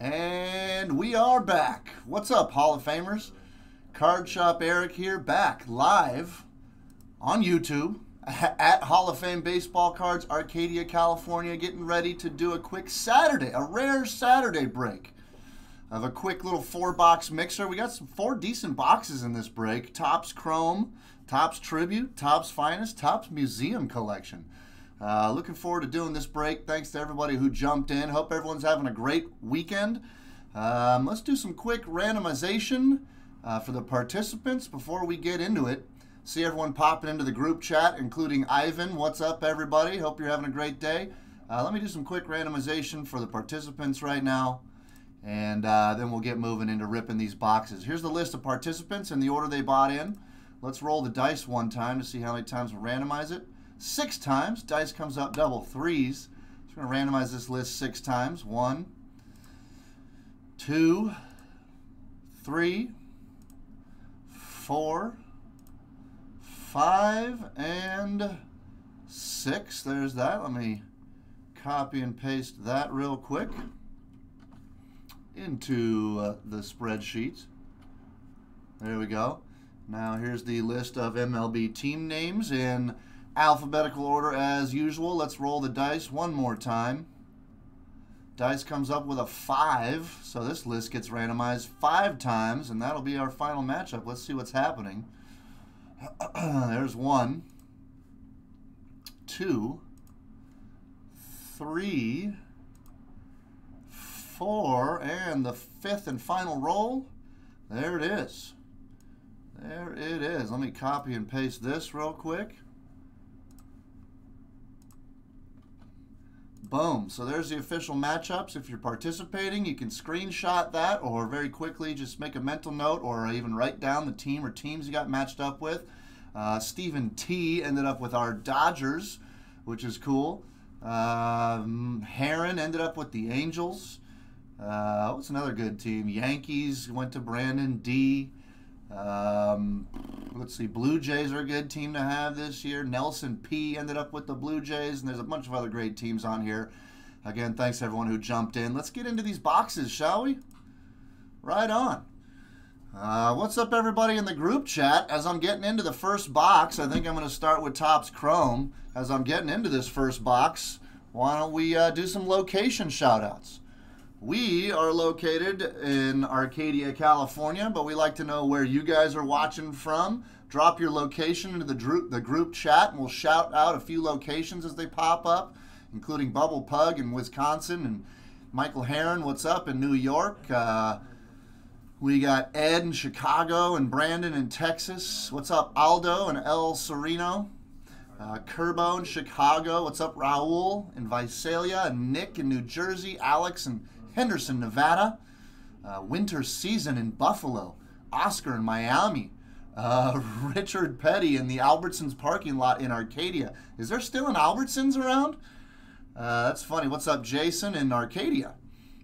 And we are back. What's up, Hall of Famers? Card Shop Erik here, back live on YouTube at Hall of Fame Baseball Cards, Arcadia, California, getting ready to do a quick Saturday, a rare Saturday break of a quick little four box mixer. We got some four decent boxes in this break Topps Chrome, Topps Tribute, Topps Finest, Topps Museum Collection. Uh, looking forward to doing this break. Thanks to everybody who jumped in. Hope everyone's having a great weekend. Um, let's do some quick randomization uh, for the participants before we get into it. See everyone popping into the group chat, including Ivan. What's up, everybody? Hope you're having a great day. Uh, let me do some quick randomization for the participants right now, and uh, then we'll get moving into ripping these boxes. Here's the list of participants in the order they bought in. Let's roll the dice one time to see how many times we randomize it six times. Dice comes up double threes. So we're going to randomize this list six times. One, two, three, four, five, and six. There's that. Let me copy and paste that real quick into uh, the spreadsheet. There we go. Now here's the list of MLB team names in alphabetical order as usual. Let's roll the dice one more time. Dice comes up with a 5, so this list gets randomized 5 times, and that'll be our final matchup. Let's see what's happening. There's one, two, three, four, and the fifth and final roll. There it is. There it is. Let me copy and paste this real quick. Boom. So there's the official matchups. If you're participating, you can screenshot that or very quickly just make a mental note or even write down the team or teams you got matched up with. Uh, Stephen T ended up with our Dodgers, which is cool. Um, Heron ended up with the Angels. Uh, what's another good team? Yankees went to Brandon D. Um, let's see, Blue Jays are a good team to have this year. Nelson P ended up with the Blue Jays, and there's a bunch of other great teams on here. Again, thanks everyone who jumped in. Let's get into these boxes, shall we? Right on. Uh, what's up, everybody in the group chat? As I'm getting into the first box, I think I'm going to start with Topps Chrome. As I'm getting into this first box, why don't we uh, do some location shoutouts? We are located in Arcadia, California, but we like to know where you guys are watching from. Drop your location into the group, the group chat, and we'll shout out a few locations as they pop up, including Bubble Pug in Wisconsin and Michael Heron, what's up, in New York. Uh, we got Ed in Chicago and Brandon in Texas. What's up, Aldo and El Sereno? Uh, Kerbo in Chicago. What's up, Raul in Visalia? And Nick in New Jersey. Alex and Henderson, Nevada. Uh, winter season in Buffalo. Oscar in Miami. Uh, Richard Petty in the Albertsons parking lot in Arcadia. Is there still an Albertsons around? Uh, that's funny. What's up, Jason in Arcadia?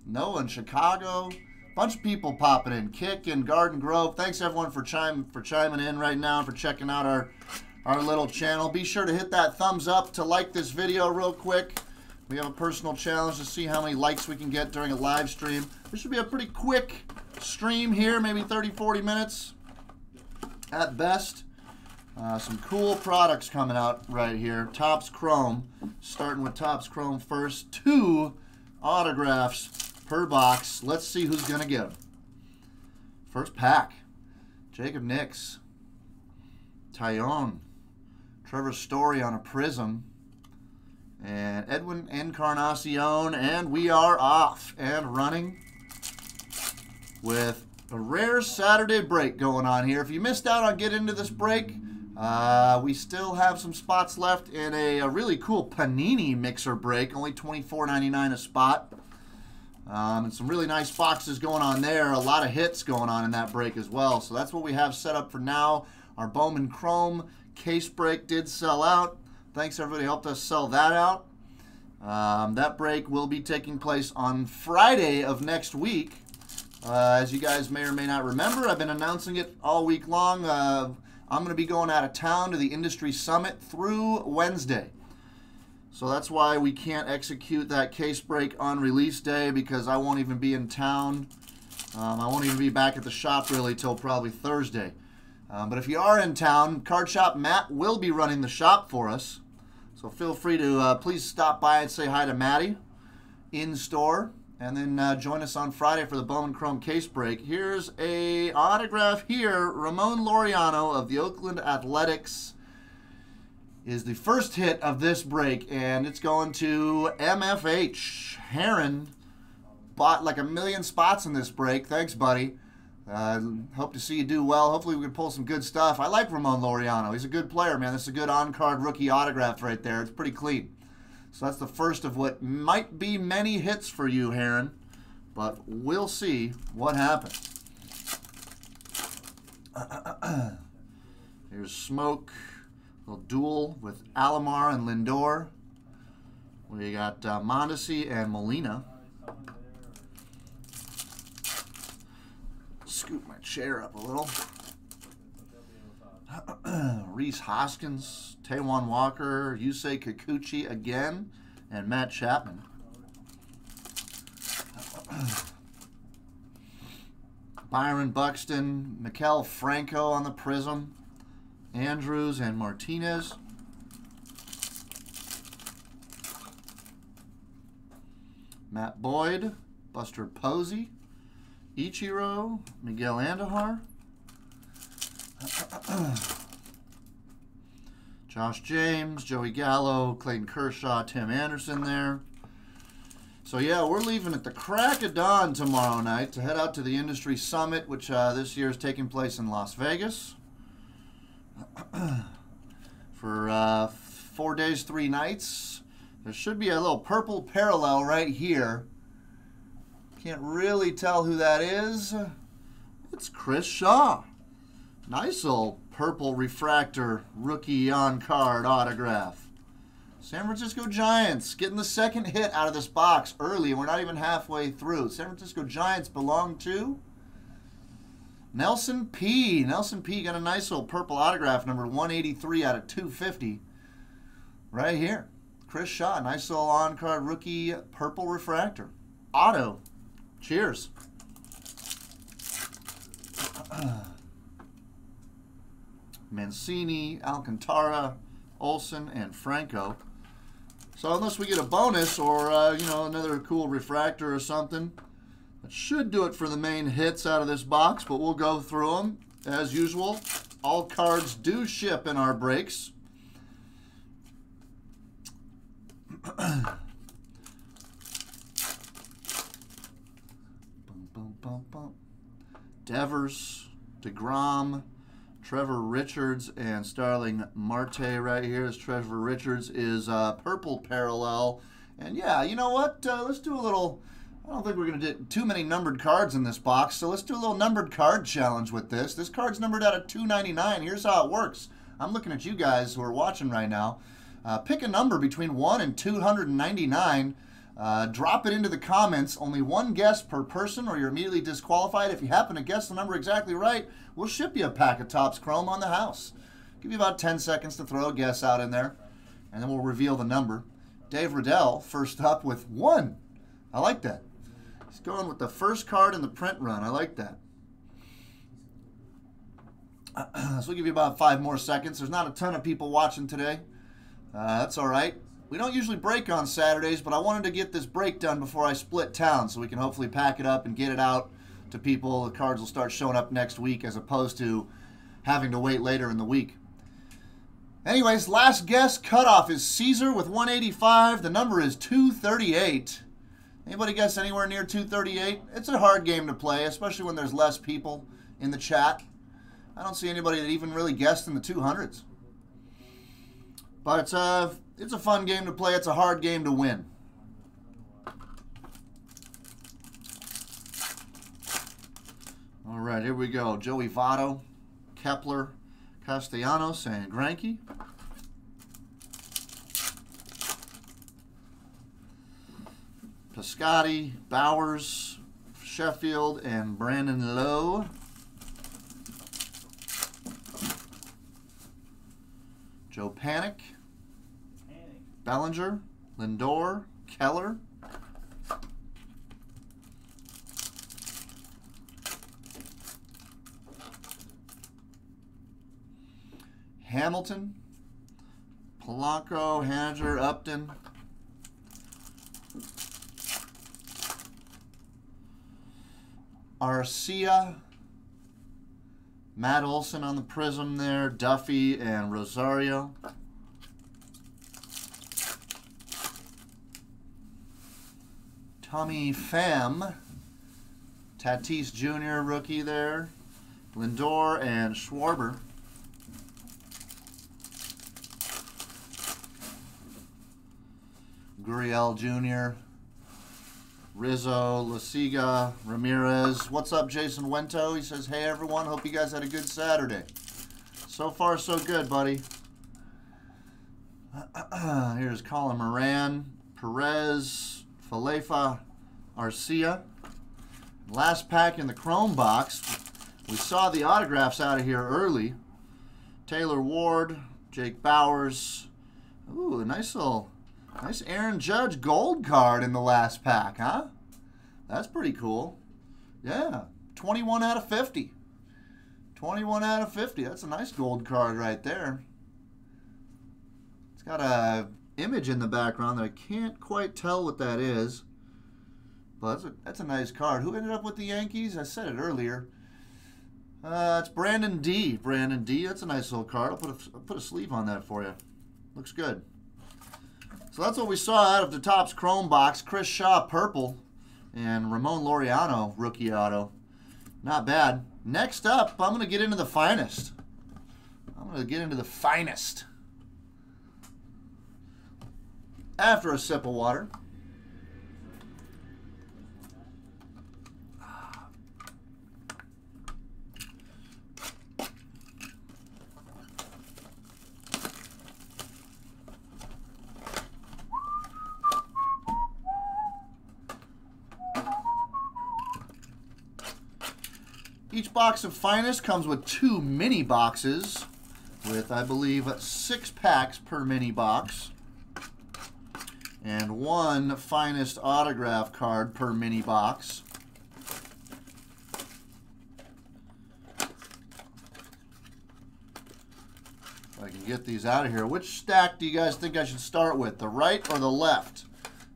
Noah in Chicago. Bunch of people popping in. Kick in Garden Grove. Thanks everyone for chime for chiming in right now and for checking out our our little channel. Be sure to hit that thumbs up to like this video real quick. We have a personal challenge to see how many likes we can get during a live stream. This should be a pretty quick stream here, maybe 30, 40 minutes at best. Uh, some cool products coming out right here. Topps Chrome, starting with Topps Chrome first. Two autographs per box. Let's see who's going to get them. First pack, Jacob Nix, Taillon, Trevor Story on a Prism, and Edwin Encarnacion, and we are off and running with a rare Saturday break going on here. If you missed out on getting into this break, uh, we still have some spots left in a, a really cool Panini mixer break, only $24.99 a spot. Um, and some really nice boxes going on there. A lot of hits going on in that break as well. So that's what we have set up for now. Our Bowman Chrome case break did sell out. Thanks everybody helped us sell that out. Um, that break will be taking place on Friday of next week. Uh, as you guys may or may not remember, I've been announcing it all week long. Uh, I'm going to be going out of town to the Industry Summit through Wednesday. So that's why we can't execute that case break on release day because I won't even be in town. Um, I won't even be back at the shop really till probably Thursday. Um, but if you are in town, Card Shop Matt will be running the shop for us. So feel free to uh, please stop by and say hi to Matty in store. And then uh, join us on Friday for the Bowman Chrome case break. Here's a autograph here. Ramon Laureano of the Oakland Athletics is the first hit of this break, and it's going to MFH. Heron bought like a million spots in this break. Thanks, buddy. Uh, hope to see you do well. Hopefully, we can pull some good stuff. I like Ramon Laureano. He's a good player, man. This is a good on card rookie autograph right there. It's pretty clean. So that's the first of what might be many hits for you, Heron. But we'll see what happens. Here's Smoak A little duel with Alomar and Lindor. We got uh, Mondesi and Molina. Scoop my chair up a little. Rhys Hoskins, Taijuan Walker, Yusei Kikuchi again, and Matt Chapman. Byron Buxton, Maikel Franco on the Prism. Andrews and Martinez. Matt Boyd, Buster Posey, Ichiro, Miguel Andujar, Josh James, Joey Gallo, Clayton Kershaw, Tim Anderson there. So yeah, we're leaving at the crack of dawn tomorrow night to head out to the Industry Summit, which uh, this year is taking place in Las Vegas. for uh, four days, three nights. There should be a little purple parallel right here. Can't really tell who that is. It's Chris Shaw. Nice old purple refractor rookie on card autograph. San Francisco Giants getting the second hit out of this box early. We're not even halfway through. San Francisco Giants belong to Nelson P. Nelson P. got a nice little purple autograph, number 183 out of 250. Right here. Chris Shaw, nice little on card rookie purple refractor. Auto. Cheers. Mancini, Alcantara, Olson, and Franco. So unless we get a bonus or, uh, you know, another cool refractor or something, that should do it for the main hits out of this box, but we'll go through them. As usual, all cards do ship in our breaks. bum, bum. Devers, DeGrom, Trevor Richards, and Starling Marte right here. Trevor Richards is uh, purple parallel. And yeah, you know what? Uh, let's do a little I don't think we're going to do too many numbered cards in this box, so let's do a little numbered card challenge with this. This card's numbered out of 299. Here's how it works. I'm looking at you guys who are watching right now. Uh, pick a number between 1 and 299. Uh, drop it into the comments. Only one guess per person, or you're immediately disqualified. If you happen to guess the number exactly right, we'll ship you a pack of Topps Chrome on the house. Give you about 10 seconds to throw a guess out in there, and then we'll reveal the number. Dave Riddell, first up with 1. I like that. He's going with the first card in the print run. I like that. so we'll give you about five more seconds. There's not a ton of people watching today. Uh, that's all right. We don't usually break on Saturdays, but I wanted to get this break done before I split town so we can hopefully pack it up and get it out to people. The cards will start showing up next week as opposed to having to wait later in the week. Anyways, last guess cutoff is Caesar with 185. The number is 238. Anybody guess anywhere near 238? It's a hard game to play, especially when there's less people in the chat. I don't see anybody that even really guessed in the 200s. But a, it's a fun game to play. It's a hard game to win. All right, here we go. Joey Votto, Kepler, Castellanos, and Greinke. Piscotty, Bauers, Sheffield, and Brandon Lowe. Joe Panik. Bellinger, Lindor, Keller. Hamilton, Polanco, Haniger, Upton. Arcia, Matt Olson on the prism there, Duffy and Rosario. Tommy Pham, Tatis Jr. rookie there, Lindor and Schwarber. Gurriel Jr., Rizzo, Lasiga, Ramirez. What's up, Jason Wento? He says, hey, everyone. Hope you guys had a good Saturday. So far, so good, buddy. Here's Colin Moran, Perez, Falefa, Arcia. Last pack in the Chrome box. We saw the autographs out of here early. Taylor Ward, Jake Bauers. Ooh, a nice little Nice Aaron Judge gold card in the last pack, huh? That's pretty cool. Yeah, 21 out of 50. 21 out of 50. That's a nice gold card right there. It's got a image in the background that I can't quite tell what that is. But that's a, that's a nice card. Who ended up with the Yankees? I said it earlier. Uh, it's Brandon D. Brandon D. That's a nice little card. I'll put a, I'll put a sleeve on that for you. Looks good. So that's what we saw out of the Topps Chrome box. Chris Shaw, purple, and Ramon Laureano, rookie auto. Not bad. Next up, I'm going to get into the finest. I'm going to get into the finest. After a sip of water. Each box of Finest comes with two mini boxes with, I believe, six packs per mini box. And one Finest autograph card per mini box. If I can get these out of here. Which stack do you guys think I should start with? The right or the left?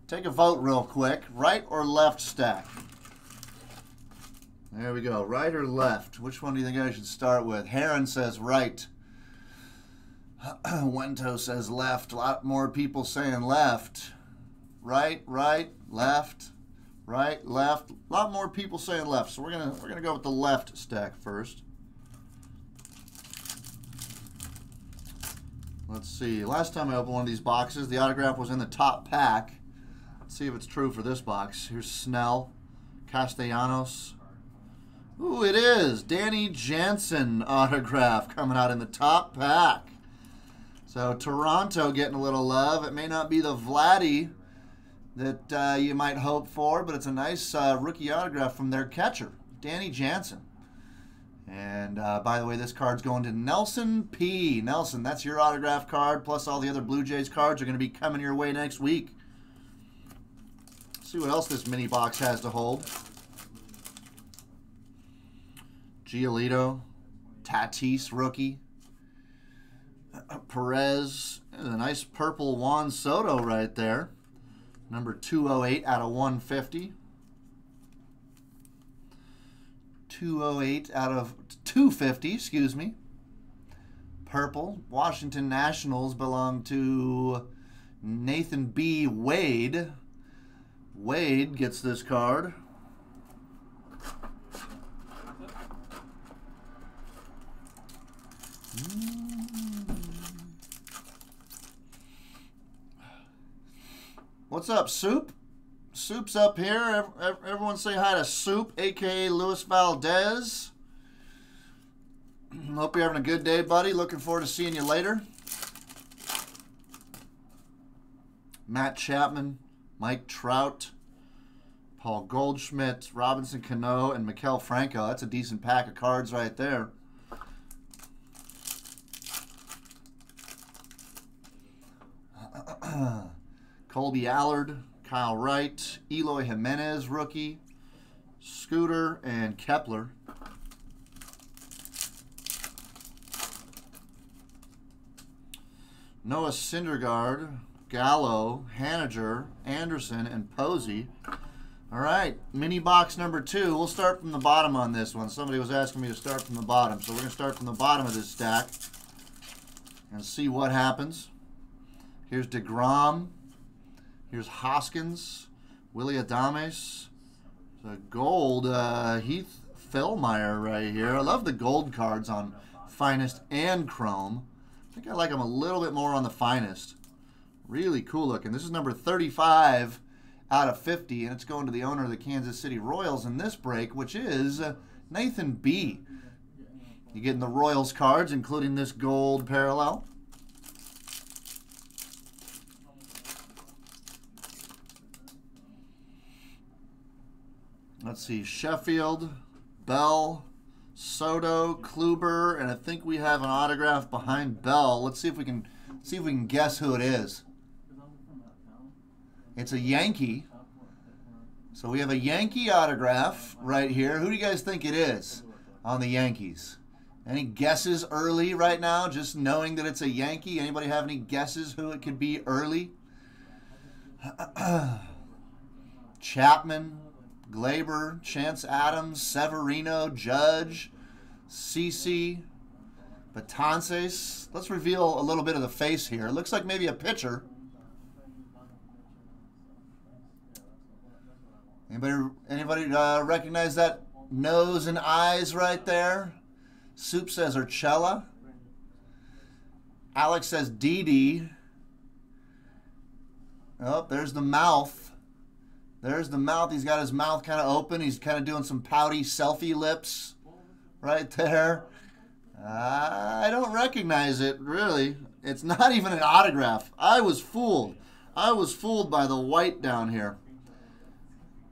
Take a vote real quick. Right or left stack? There we go. Right or left? Which one do you think I should start with? Heron says right. Wento says left. A lot more people saying left. Right, right, left, right, left. A lot more people saying left. So we're gonna we're gonna go with the left stack first. Let's see. Last time I opened one of these boxes, the autograph was in the top pack. Let's see if it's true for this box. Here's Snell, Castellanos, Ooh, it is. Danny Jansen autograph coming out in the top pack. So Toronto getting a little love. It may not be the Vladdy that uh, you might hope for, but it's a nice uh, rookie autograph from their catcher, Danny Jansen. And uh, by the way, this card's going to Nelson P. Nelson, that's your autograph card, plus all the other Blue Jays cards are going to be coming your way next week. Let's see what else this mini box has to hold. Giolito, Tatis rookie, Perez, a nice purple Juan Soto right there. Number 208 out of 150. 208 out of 250, excuse me. Purple. Washington Nationals belong to Nathan B. Wade. Wade gets this card. Hmm. What's up, Soup? Soup's up here. Everyone say hi to Soup, aka Luis Valdez. Hope you're having a good day, buddy. Looking forward to seeing you later. Matt Chapman, Mike Trout, Paul Goldschmidt, Robinson Cano, and Maikel Franco. That's a decent pack of cards right there. Kolby Allard, Kyle Wright, Eloy Jimenez, rookie, Scooter, and Kepler. Noah Syndergaard, Gallo, Haniger, Anderson, and Posey. All right, mini box number two. We'll start from the bottom on this one. Somebody was asking me to start from the bottom, so we're going to start from the bottom of this stack and see what happens. Here's DeGrom. Here's Hoskins, Willie Adames. The gold, uh, Heath Fillmyer right here. I love the gold cards on Finest and Chrome. I think I like them a little bit more on the Finest. Really cool looking. This is number 35 out of 50, and it's going to the owner of the Kansas City Royals in this break, which is uh, Nathan B. You're getting the Royals cards, including this gold parallel. Let's see, Sheffield, Bell, Soto, Kluber, and I think we have an autograph behind Bell. Let's see if we can see if we can guess who it is. It's a Yankee. So we have a Yankee autograph right here. Who do you guys think it is on the Yankees? Any guesses early right now? Just knowing that it's a Yankee. Anybody have any guesses who it could be early? Chapman, Gleyber, Chance Adams, Severino, Judge, CC, Betances. Let's reveal a little bit of the face here. It looks like maybe a pitcher. Anybody, anybody uh, recognize that nose and eyes right there? Soup says Urshela. Alex says Didi. Oh, there's the mouth. There's the mouth. He's got his mouth kind of open. He's kind of doing some pouty selfie lips right there. I don't recognize it, really. It's not even an autograph. I was fooled. I was fooled by the white down here.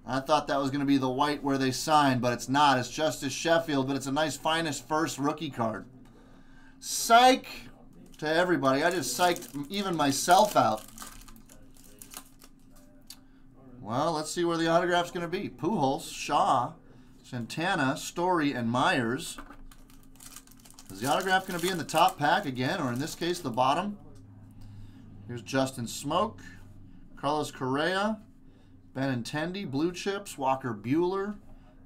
I thought that was going to be the white where they signed, but it's not. It's Justus Sheffield, but it's a nice finest first rookie card. Psych to everybody. I just psyched even myself out. Well, let's see where the autograph's going to be. Pujols, Shaw, Santana, Story, and Myers. Is the autograph going to be in the top pack again, or in this case, the bottom? Here's Justin Smoak, Carlos Correa, Benintendi, Blue Chips, Walker Buehler,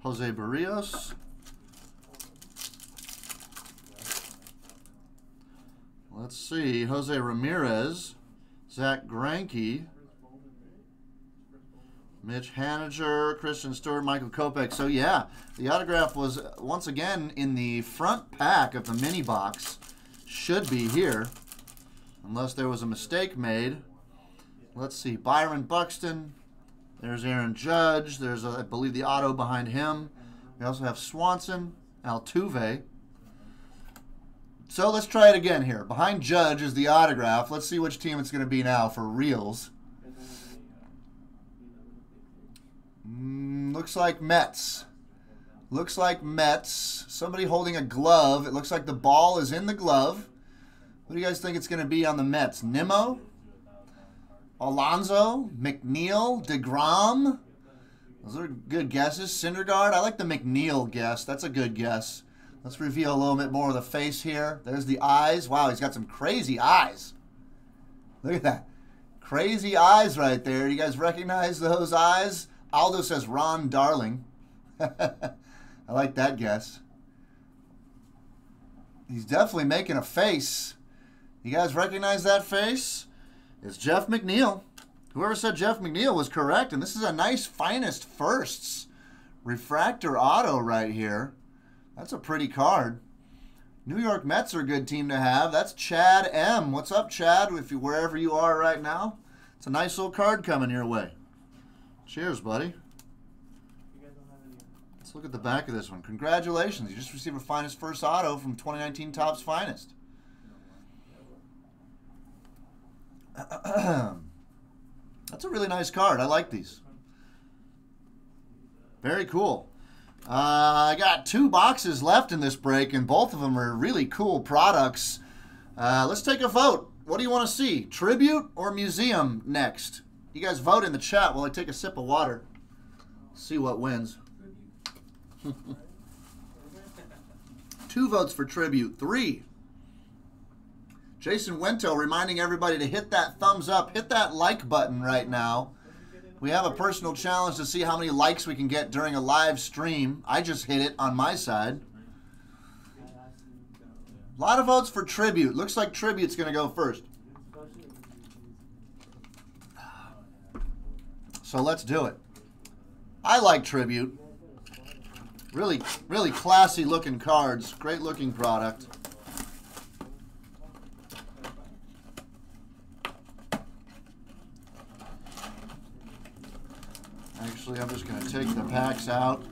Jose Berrios. Let's see, Jose Ramirez, Zack Greinke, Mitch Haniger, Christian Stewart, Michael Kopech. So yeah, the autograph was once again in the front pack of the mini box. Should be here, unless there was a mistake made. Let's see, Byron Buxton. There's Aaron Judge. There's, a, I believe, the auto behind him. We also have Swanson, Altuve. So let's try it again here. Behind Judge is the autograph. Let's see which team it's going to be now for reals. Looks like Mets. Looks like Mets. Somebody holding a glove. It looks like the ball is in the glove. What do you guys think it's going to be on the Mets? Nimmo? Alonso? McNeil? DeGrom? Those are good guesses. Syndergaard? I like the McNeil guess. That's a good guess. Let's reveal a little bit more of the face here. There's the eyes. Wow, he's got some crazy eyes. Look at that. Crazy eyes right there. You guys recognize those eyes? Aldo says Ron Darling. I like that guess. He's definitely making a face. You guys recognize that face? It's Jeff McNeil. Whoever said Jeff McNeil was correct, and this is a nice finest firsts refractor auto right here. That's a pretty card. New York Mets are a good team to have. That's Chad M. What's up, Chad? If you wherever you are right now, it's a nice little card coming your way. Cheers, buddy. Let's look at the back of this one. Congratulations. You just received a finest first auto from 2019 Topps Finest. That's a really nice card. I like these. Very cool. Uh, I got two boxes left in this break, and both of them are really cool products. Uh, let's take a vote. What do you want to see? Tribute or museum next? You guys vote in the chat while I take a sip of water. See what wins. Two votes for tribute. Three. Jason Wento reminding everybody to hit that thumbs up, hit that like button right now. We have a personal challenge to see how many likes we can get during a live stream. I just hit it on my side. A lot of votes for tribute. Looks like tribute's going to go first. So let's do it. I like tribute. Really, really classy looking cards. Great looking product. Actually, I'm just going to take the packs out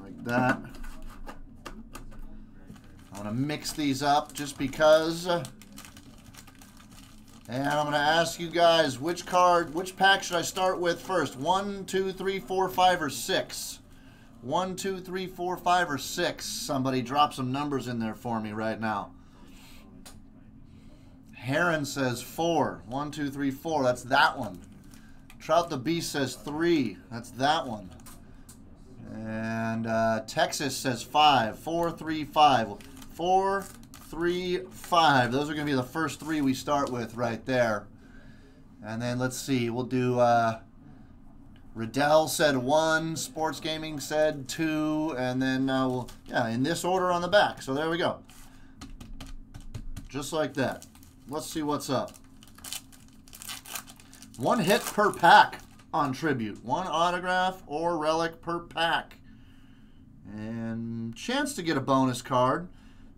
like that. I'm going to mix these up just because. Uh, And I'm going to ask you guys which card, which pack should I start with first? One, two, three, four, five, or six? One, two, three, four, five, or six. Somebody drop some numbers in there for me right now. Heron says four. One, two, three, four. That's that one. Trout the Beast says three. That's that one. And uh, Texas says five. Four, three, five. Four, three, five. Those are going to be the first three we start with right there. And then let's see. We'll do uh, Riddell said one, Sports Gaming said two, and then uh, we'll, yeah, in this order on the back. So there we go. Just like that. Let's see what's up. One hit per pack on Tribute. One autograph or relic per pack. And chance to get a bonus card.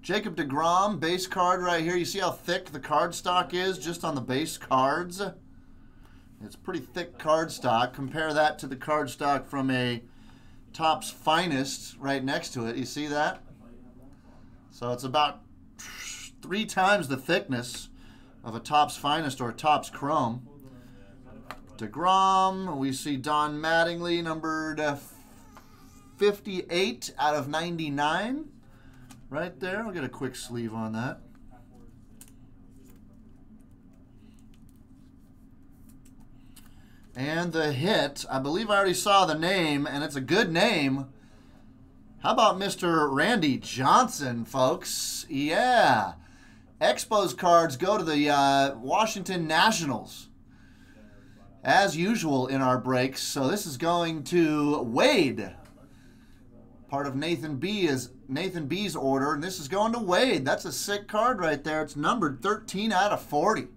Jacob DeGrom, base card right here. You see how thick the card stock is just on the base cards? It's pretty thick card stock. Compare that to the card stock from a Topps Finest right next to it. You see that? So it's about three times the thickness of a Topps Finest or a Topps Chrome. DeGrom, we see Don Mattingly, numbered uh, 58 out of 99. Right there. I'll get a quick sleeve on that. And the hit, I believe I already saw the name, and it's a good name. How about Mr. Randy Johnson, folks? Yeah. Expos cards go to the uh, Washington Nationals. As usual in our breaks. So this is going to Wade. Part of Nathan B is Nathan B's order, and this is going to Wade. That's a sick card right there. It's numbered 13 out of 40.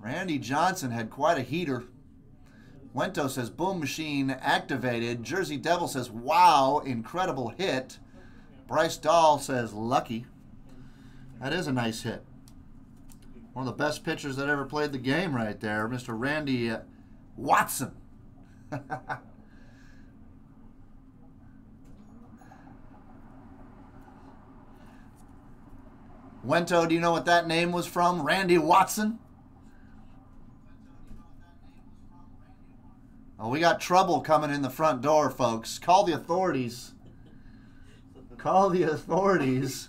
Randy Johnson had quite a heater. Wento says, boom machine activated. Jersey Devil says, wow, incredible hit. Bryce Dahl says, lucky. That is a nice hit. One of the best pitchers that ever played the game right there, Mr. Randy Watson. Wento, do you know what that name was from? Randy Watson? Oh, we got trouble coming in the front door, folks. Call the authorities. Call the authorities.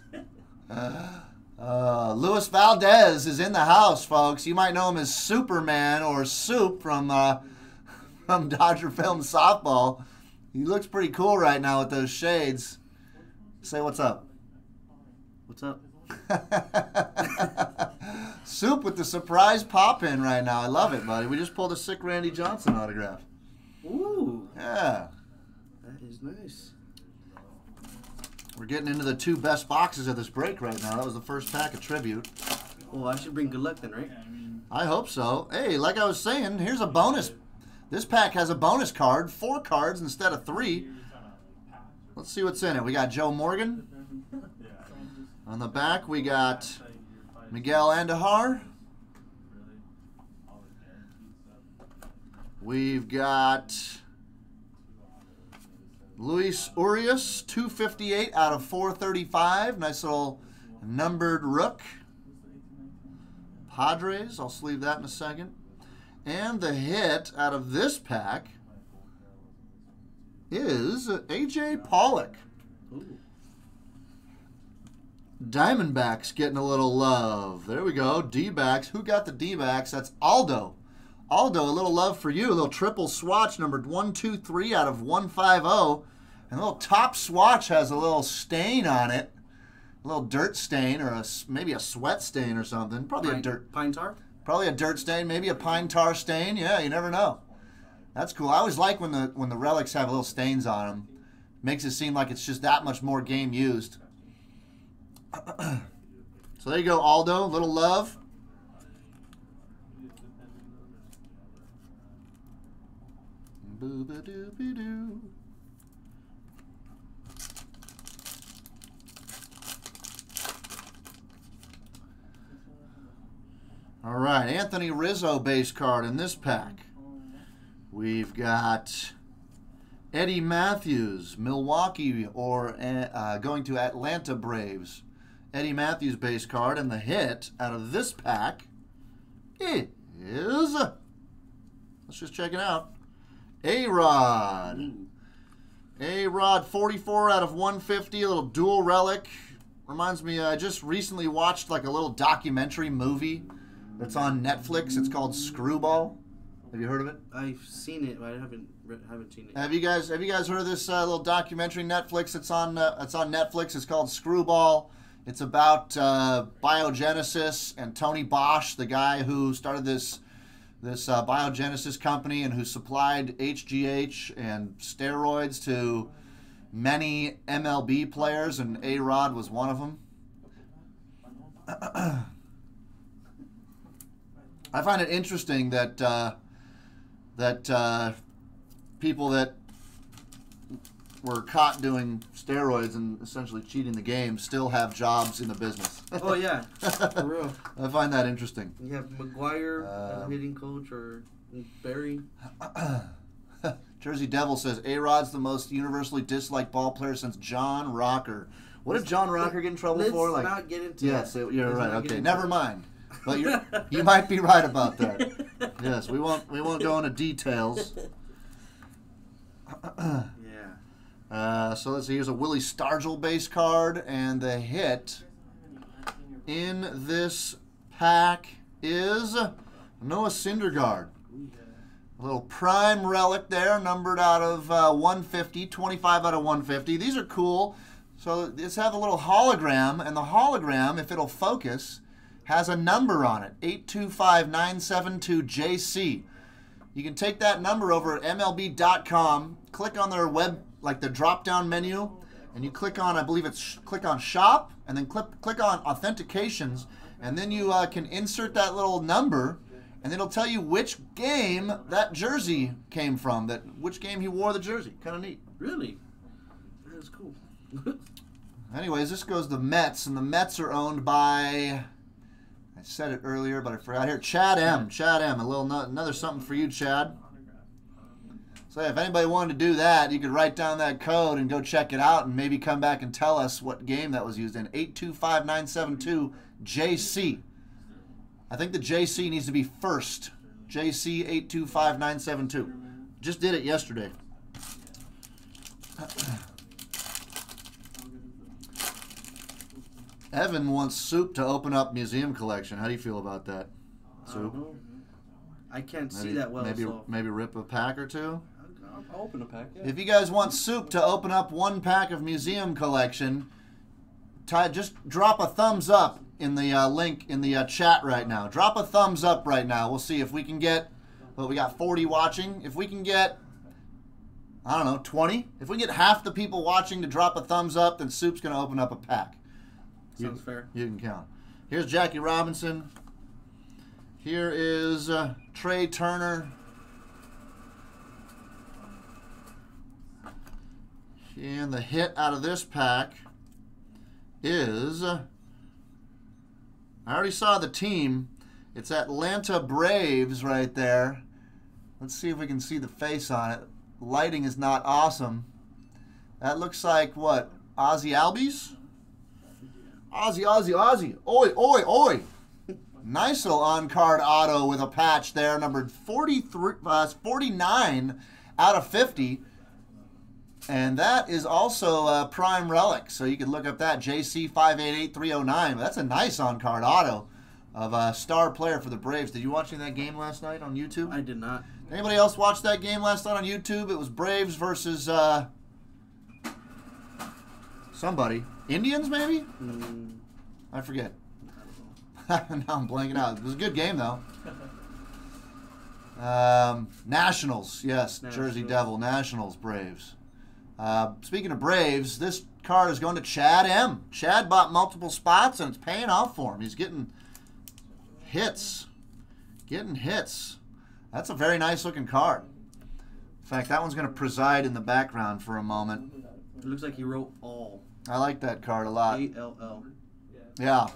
Uh, Luis Valdez is in the house, folks. You might know him as Superman or Soup from uh, from Dodger Film Softball. He looks pretty cool right now with those shades. Say what's up. What's up? Soup with the surprise pop in right now. I love it, buddy. We just pulled a sick Randy Johnson autograph. Ooh. Yeah. That is nice. We're getting into the two best boxes of this break right now. That was the first pack of tribute. Well, I should bring good luck then, right? I hope so. Hey, like I was saying, here's a bonus. This pack has a bonus card, four cards instead of three. Let's see what's in it. We got Joe Morgan. On the back, we got Miguel Andujar. We've got Luis Urias, 258 out of 435. Nice little numbered rook. Padres, I'll sleeve that in a second. And the hit out of this pack is A.J. Pollock. Diamondbacks getting a little love. There we go. D-backs. Who got the D-backs? That's Aldo. Aldo, a little love for you. A little triple swatch, numbered 123 out of 150. And the little top swatch has a little stain on it. A little dirt stain or a, maybe a sweat stain or something. Probably a dirt pine tar. Probably a dirt stain, maybe a pine tar stain. Yeah, you never know. That's cool. I always like when the when the relics have little stains on them. Makes it seem like it's just that much more game used. so there you go, Aldo. Little love. All right, Anthony Rizzo base card in this pack. We've got Eddie Mathews, Milwaukee, or uh, going to Atlanta Braves. Eddie Mathews base card, and the hit out of this pack is. Let's just check it out. A Rod. A Rod 44 out of 150, a little dual relic. Reminds me, I just recently watched like a little documentary movie that's on Netflix. It's called Screwball. Have you heard of it? I've seen it, but I haven't haven't seen it. Have you guys Have you guys heard of this uh, little documentary Netflix? It's on uh, It's on Netflix. It's called Screwball. It's about uh, biogenesis and Tony Bosch, the guy who started this this uh, biogenesis company and who supplied HGH and steroids to many MLB players, and A Rod was one of them. I find it interesting that uh, that uh, people that were caught doing steroids and essentially cheating the game still have jobs in the business. Oh yeah, for real. I find that interesting. You have McGwire, Uh, uh, hitting coach, or Barry. Jersey Devil says A Rod's the most universally disliked ball player since John Rocker. What did John Rocker get in trouble Let's for? Like, not get into yes, that. you're Let's right. Okay, never mind. But you you might be right about that. Yes, we won't we won't go into details. Uh, so let's see. Here's a Willie Stargell base card, and the hit in this pack is Noah Syndergaard. A little prime relic there, numbered out of uh, 150, 25 out of 150. These are cool. So this have a little hologram, and the hologram, if it'll focus, has a number on it 825972JC. You can take that number over at MLB.com, click on their web, like the drop down menu, and you click on, I believe it's click on shop, and then click, click on authentications, and then you uh, can insert that little number, and it'll tell you which game that jersey came from, that which game he wore the jersey. Kind of neat. Really? That's cool. Anyways, this goes to the Mets, and the Mets are owned by. I said it earlier, but I forgot here. Chad M. Chad M. A little no- another something for you, Chad. So if anybody wanted to do that, you could write down that code and go check it out, and maybe come back and tell us what game that was used in. Eight two five nine seven two JC. I think the JC needs to be first. JC eight two five nine seven two. Just did it yesterday. Evan wants Soup to open up museum collection. How do you feel about that? Soup. I can't see that well, maybe so maybe rip a pack or two. I'll, I'll open a pack. Yeah. If you guys want Soup to open up one pack of museum collection, ty- just drop a thumbs up in the uh, link in the uh, chat right now. Drop a thumbs up right now. We'll see if we can get. Well, we got 40 watching. If we can get, I don't know, 20. If we get half the people watching to drop a thumbs up, then Soup's gonna open up a pack. Sounds fair. You can count. Here's Jackie Robinson. Here is uh, Trea Turner. And the hit out of this pack is. I already saw the team. It's Atlanta Braves right there. Let's see if we can see the face on it. Lighting is not awesome. That looks like what? Ozzie Albies? Ozzy, Ozzy, Ozzy. Oi, oi, oi. Nice little on card auto with a patch there, numbered 43, uh, 49 out of 50. And that is also a prime relic. So you can look up that JC588309. That's a nice on card auto of a star player for the Braves. Did you watch any of that game last night on YouTube? I did not. Anybody else watch that game last night on YouTube? It was Braves versus uh, somebody. Indians, maybe? Mm, I forget. now I'm blanking out. It was a good game, though. Um, Nationals, yes, Jersey Devil, Nationals, Braves. Uh, speaking of Braves, this card is going to Chad M. Chad bought multiple spots, and it's paying off for him. He's getting hits, getting hits. That's a very nice looking card. In fact, that one's going to preside in the background for a moment. it looks like he wrote all. I like that card a lot. A L L. Yeah.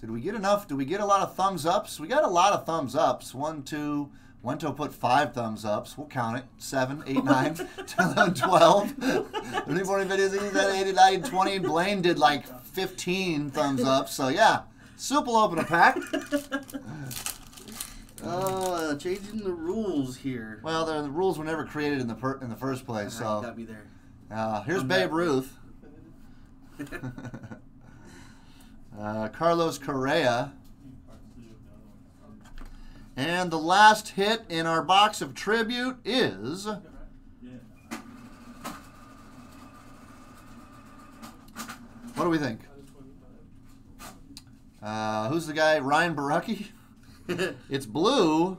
So do we get enough? Do we get a lot of thumbs ups? We got a lot of thumbs ups. One, two. Wento put five thumbs ups. We'll count it. Seven, eight, nine, 10, 11, 12. 30, 40, 50, 60, 70, 80, 90, 20. Blaine did like 15 thumbs up. So yeah. Soup will open a pack. Oh, changing the rules here. Well, the, the rules were never created in the per, in the first place. So got me there. uh, here's I'm Babe back. Ruth. uh, Carlos Correa. And the last hit in our box of tribute is. What do we think? Uh, who's the guy? Ryan Barucki? It's blue.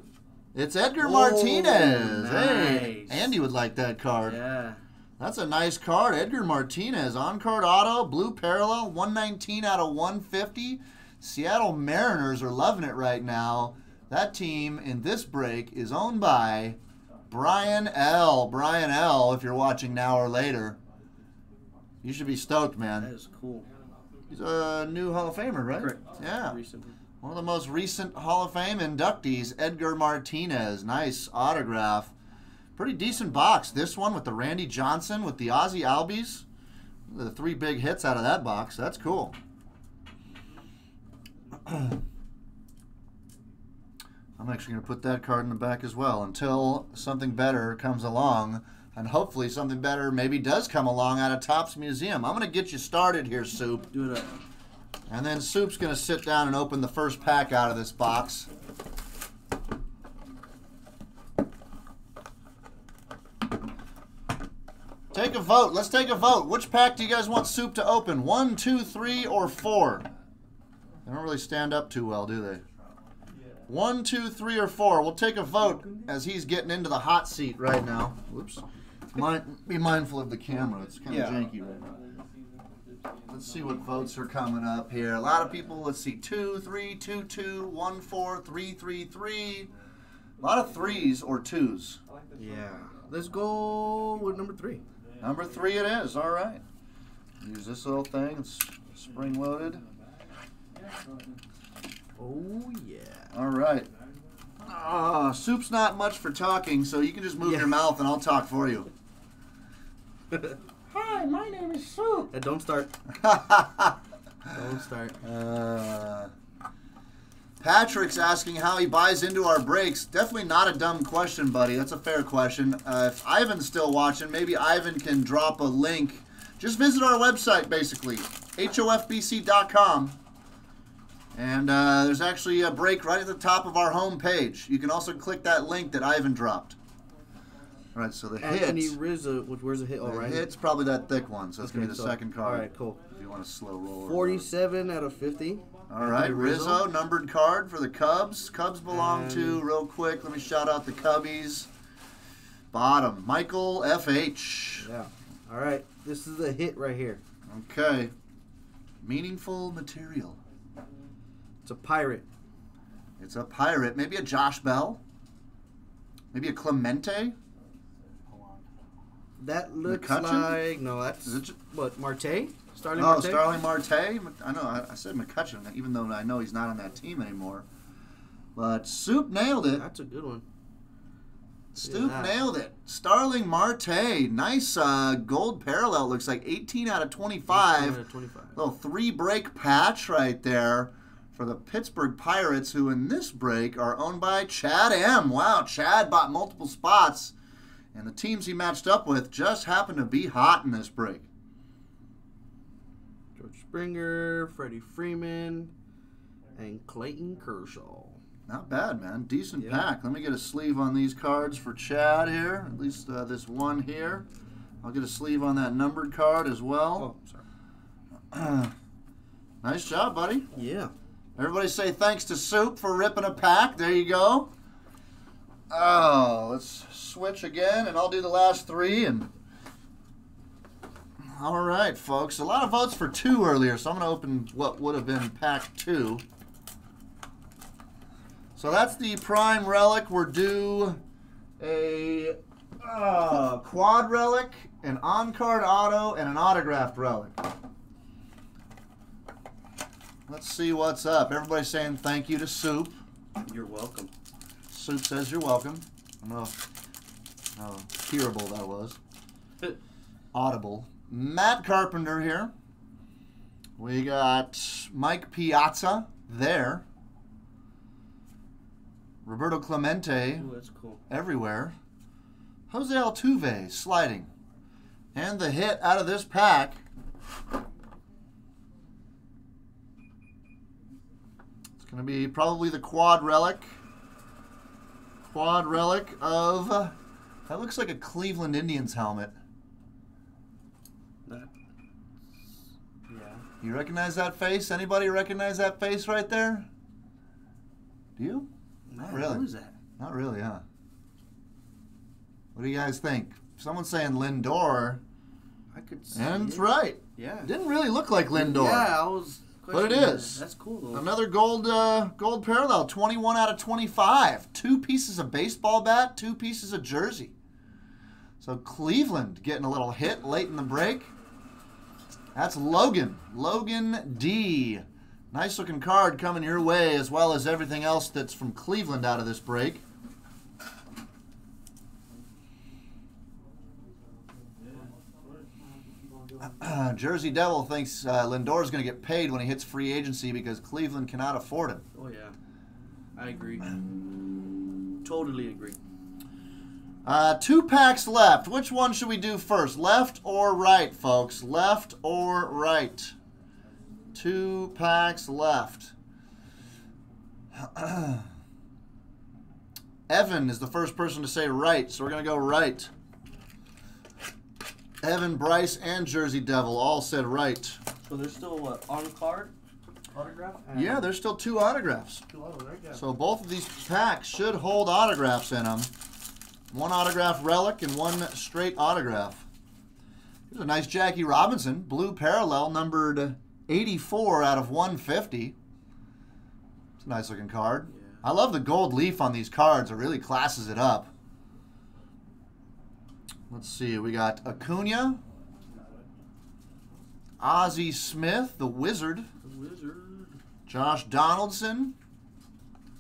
It's Edgar Oh, Martinez. Hey. Andy would like that card. yeah. That's a nice card. Edgar Martinez, on card auto, blue parallel, 119 out of 150. Seattle Mariners are loving it right now. That team in this break is owned by Brian L. Brian L., if you're watching now or later. You should be stoked, man. is cool. He's a new Hall of Famer, right? Correct. Yeah. Recently. One of the most recent Hall of Fame inductees, Edgar Martinez. Nice autograph. Pretty decent box. This one with the Randy Johnson with the Ozzie Albies. The three big hits out of that box. That's cool. I'm actually going to put that card in the back as well until something better comes along. And hopefully something better maybe does come along out of Topps Museum. I'm going to get you started here, Soup. Do it up. And then Soup's going to sit down and open the first pack out of this box. Take a vote. Let's take a vote. Which pack do you guys want Soup to open? One, two, three, or four? They don't really stand up too well, do they? One, two, three, or four. We'll take a vote as he's getting into the hot seat right now. Whoops. Mind, be mindful of the camera. It's kind of Yeah. janky right now. Let's see what votes are coming up here. A lot of people, let's see, two, three, two, two, one, four, three, three, three. A lot of threes or twos. Yeah. Let's go with number three. Number three it is, all right. Use this little thing, it's spring loaded. Oh yeah. All right. Ah, soup's not much for talking, so you can just move Yeah. your mouth and I'll talk for you. Hi, my name is Soup. And don't start. Don't start. Uh, Patrick's asking how he buys into our breaks. Definitely not a dumb question, buddy. That's a fair question. Uh, if Ivan's still watching, maybe Ivan can drop a link. Just visit our website, basically, hofbc.com. And uh, there's actually a break right at the top of our home page. You can also click that link that Ivan dropped. All right, so the Anthony hits. Rizzo. Which, where's the hit? The right. hit's probably that thick one, so that's going to be the so- second card. All right, cool. If you want a slow roll. 47 out of 50. All right, Anthony Rizzo, numbered card for the Cubs. Cubs belong to, real quick, let me shout out the Cubbies. Bottom, Michael F.H. Yeah. All right. This is the hit right here. Okay. Meaningful material. It's a pirate. It's a pirate, maybe a Josh Bell. Maybe a Clemente. That looks McCutcheon? like no. That's Is it j- what Marte. Starling Oh, Marte. Starling Marte. I know, I, I said McCutcheon, even though I know he's not on that team anymore. But Soup nailed it. That's a good one. Stoop Yeah. nailed it. Starling Marte, nice uh, gold parallel. Looks like 18 out of 25. Out of 25. Little three break patch right there for the Pittsburgh Pirates, who in this break are owned by Chad M. Wow, Chad bought multiple spots And the teams he matched up with just happened to be hot in this break. George Springer, Freddie Freeman, and Clayton Kershaw. Not bad, man. Decent Yeah. pack. Let me get a sleeve on these cards for Chad here. At least uh, this one here. I'll get a sleeve on that numbered card as well. Oh, sorry. nice job, buddy. Yeah. Everybody say thanks to Soup for ripping a pack. There you go. Oh, let's switch again, and I'll do the last three. And all right, folks. A lot of votes for two earlier, so I'm going to open what would have been pack two. So that's the prime relic. We're due a uh, quad relic, an on-card auto, and an autographed relic. Let's see what's up. Everybody's saying thank you to Soup. You're welcome. Soup says you're welcome. I don't know how hearable that was. Audible. Matt Carpenter here. We got Mike Piazza there. Roberto Clemente Ooh, that's cool. everywhere. Jose Altuve sliding. And the hit out of this pack. It's going to be probably the quad relic. Quad relic of. That looks like a Cleveland Indians helmet. That. Yeah. You recognize that face? Anybody recognize that face right there? Do you? Man, Really? Who is that? Not really, huh? What do you guys think? Someone's saying Lindor, I could see and it's it. right. Yeah. Didn't really look like Lindor. Yeah, I was. But it is. that. is. That's cool though. Another gold uh, gold parallel, 21 out of 25. Two pieces of baseball bat, two pieces of jersey. So Cleveland getting a little hit late in the break. That's Logan. Logan D. Nice looking card coming your way, as well as everything else that's from Cleveland out of this break. Jersey Devil thinks uh, Lindor is going to get paid when he hits free agency because Cleveland cannot afford him. Oh yeah. I agree. Totally agree. Uh, two packs left. Which one should we do first? Left or right, folks? Left or right? Two packs left. Evan is the first person to say right, so we're going to go right. Evan, Bryce, and Jersey Devil all said right. So there's still what on card autograph. Yeah, there's still two autographs. Two auto, right? Yeah. So both of these packs should hold autographs in them. One autograph relic and one straight autograph. Here's a nice Jackie Robinson, blue parallel, numbered 84 out of 150. It's a nice looking card. Yeah. I love the gold leaf on these cards. It really classes it up. Let's see. We got Acuna, Ozzie Smith, the Wizard, The wizard. Josh Donaldson,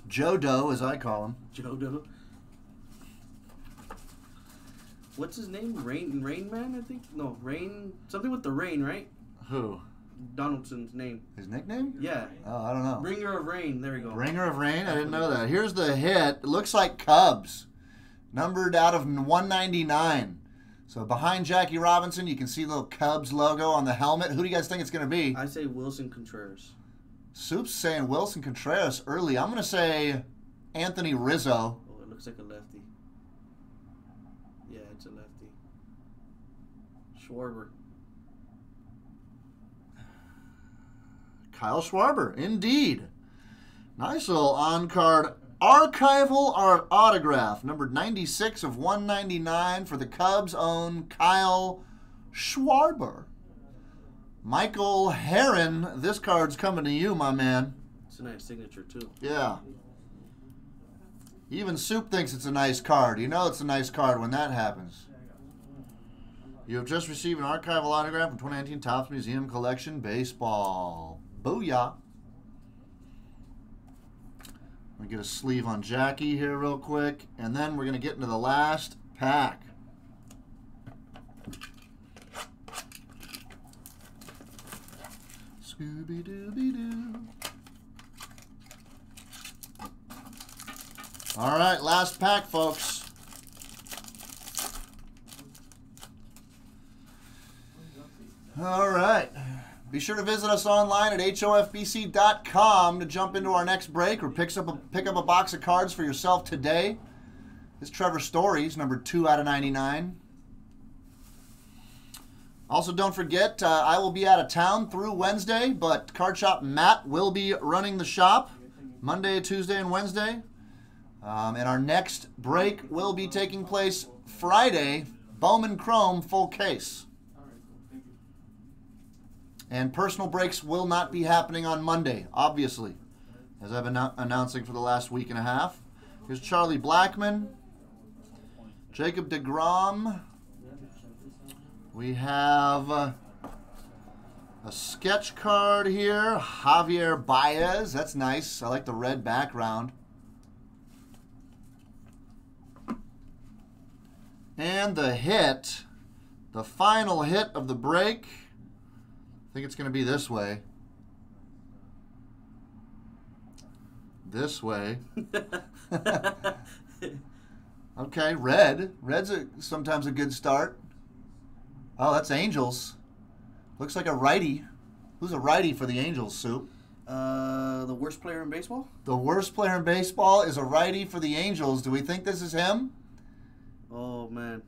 Joe Doe, as I call him. Joe Doe. What's his name? Rain Rain Man, I think. No, Rain. Something with the rain, right? Who? Donaldson's name. His nickname? Yeah. Oh, I don't know. Bringer of Rain. There we go. Ringer of Rain? I didn't know that. Here's the hit. It looks like Cubs, numbered out of 199. So behind Jackie Robinson, you can see the little Cubs logo on the helmet. Who do you guys think it's going to be? I say Willson Contreras. Soup's saying Willson Contreras early. I'm going to say Anthony Rizzo. Oh, it looks like a lefty. Yeah, it's a lefty. Schwarber. Kyle Schwarber, indeed. Nice little on card archival art autograph, number 96 of 199 for the Cubs' own Kyle Schwarber. Michael Heron, this card's coming to you, my man. It's a nice signature too. Yeah. Even Soup thinks it's a nice card. You know it's a nice card when that happens. You have just received an archival autograph from 2019 Topps Museum Collection Baseball. Booyah. I'm get a sleeve on Jackie here real quick, and then we're going to get into the last pack. Scooby-Dooby-Doo. All right, last pack, folks. All right. Be sure to visit us online at hofbc.com to jump into our next break or pick up a, pick up a box of cards for yourself today. This Trevor Stories, number 2 out of 99. Also, don't forget, uh, I will be out of town through Wednesday, but Card Shop Matt will be running the shop Monday, Tuesday, and Wednesday. Um, and our next break will be taking place Friday, Bowman Chrome full case. And personal breaks will not be happening on Monday, obviously, as I've been announcing for the last week and a half. Here's Charlie Blackmon, Jacob deGrom. We have uh, a sketch card here, Javier Baez. That's nice. I like the red background. And the hit, the final hit of the break. I think it's going to be this way. This way. okay, red. Red's a, sometimes a good start. Oh, that's Angels. Looks like a righty. Who's a righty for the Angels, Soup? Uh, the worst player in baseball? The worst player in baseball is a righty for the Angels. Do we think this is him? Oh, man.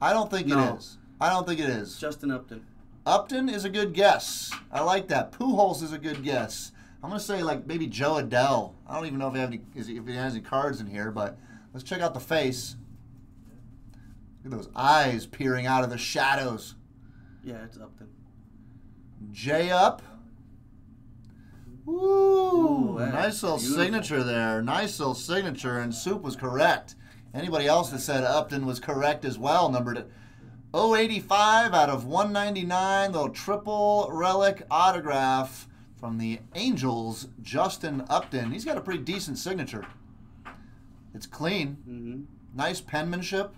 I don't think No. it is. I don't think it is. Justin Upton. Upton is a good guess. I like that. Pujols is a good guess. I'm gonna say like maybe Jo Adell. I don't even know if he, have any, if he has any cards in here, but let's check out the face. Look at those eyes peering out of the shadows. Yeah, it's Upton. J up. Ooh, Ooh, nice little beautiful. signature there. Nice little signature, and Soup was correct. Anybody else that said Upton was correct as well. Numbered 085 out of 199. Little triple relic autograph from the Angels, Justin Upton. He's got a pretty decent signature. It's clean. Mm-hmm. Nice penmanship.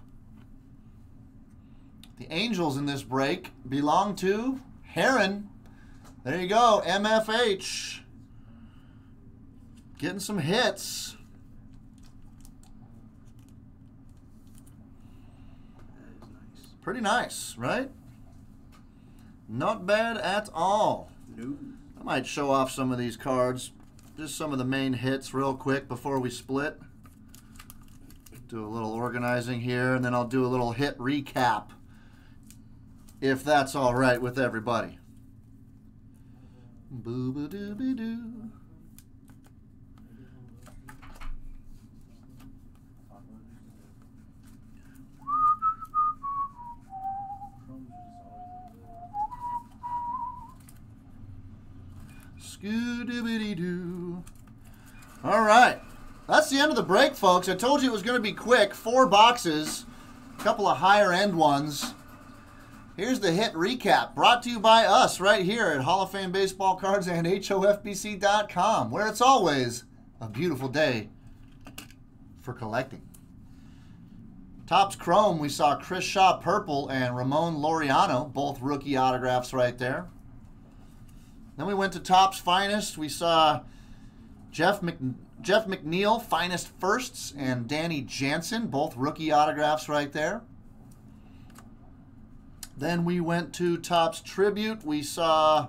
The Angels in this break belong to Heron. There you go, MFH. Getting some hits. That is nice. Pretty nice, right? Not bad at all. No. I might show off some of these cards. Just some of the main hits real quick before we split. Do a little organizing here, and then I'll do a little hit recap. If that's all right with everybody. Boo All right. That's the end of the break, folks. I told you it was going to be quick. Four boxes, a couple of higher end ones. Here's the hit recap brought to you by us right here at Hall of Fame Baseball Cards and HOFBC.com, where it's always a beautiful day for collecting. Topps Chrome, we saw Chris Shaw Purple and Ramon Laureano, both rookie autographs right there. Then we went to Topps Finest. We saw Jeff Mc, Jeff McNeil, Finest Firsts, and Danny Jansen, both rookie autographs right there. Then we went to Topps Tribute. We saw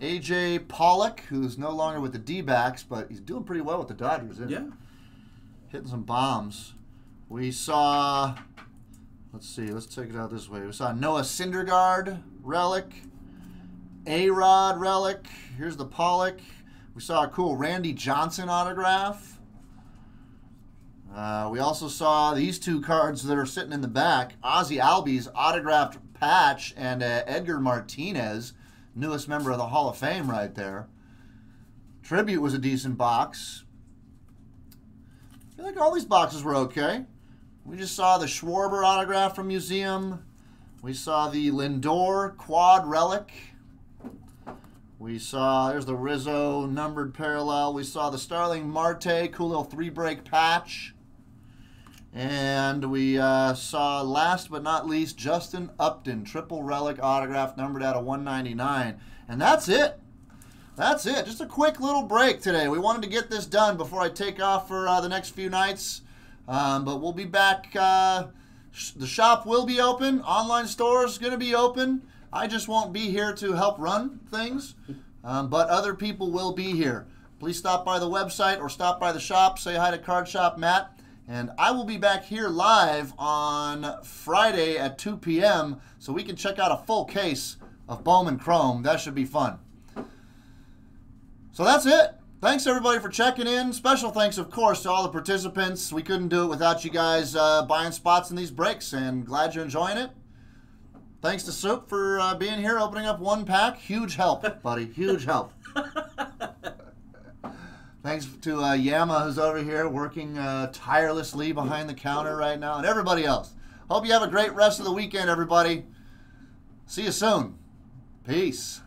AJ Pollock, who's no longer with the D backs, but he's doing pretty well with the Dodgers, isn't he? Yeah. Hitting some bombs. We saw, let's see, let's take it out this way. We saw Noah Syndergaard relic, A Rod relic. Here's the Pollock. We saw a cool Randy Johnson autograph. Uh, we also saw these two cards that are sitting in the back Ozzie Albies autographed patch and uh, Edgar Martinez, newest member of the Hall of Fame, right there. Tribute was a decent box. I feel like all these boxes were okay. We just saw the Schwarber autograph from Museum. We saw the Lindor quad relic. We saw, there's the Rizzo numbered parallel. We saw the Starling Marte, cool little three break patch. And we uh, saw, last but not least, Justin Upton, triple relic autograph numbered out of 199. And that's it. That's it. Just a quick little break today. We wanted to get this done before I take off for uh, the next few nights. Um, but we'll be back. Uh, sh- the shop will be open. Online store is going to be open. I just won't be here to help run things, um, but other people will be here. Please stop by the website or stop by the shop. Say hi to Card Shop Matt. And I will be back here live on Friday at 2 p.m. so we can check out a full case of Bowman Chrome. That should be fun. So that's it. Thanks everybody for checking in. Special thanks, of course, to all the participants. We couldn't do it without you guys uh, buying spots in these breaks, and glad you're enjoying it. Thanks to Soup for uh, being here, opening up one pack. Huge help, buddy. Huge help. Thanks to uh, Yama, who's over here working uh, tirelessly behind the counter right now, and everybody else. Hope you have a great rest of the weekend, everybody. See you soon. Peace.